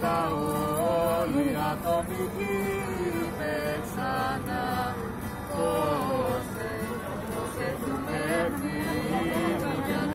τα όρια των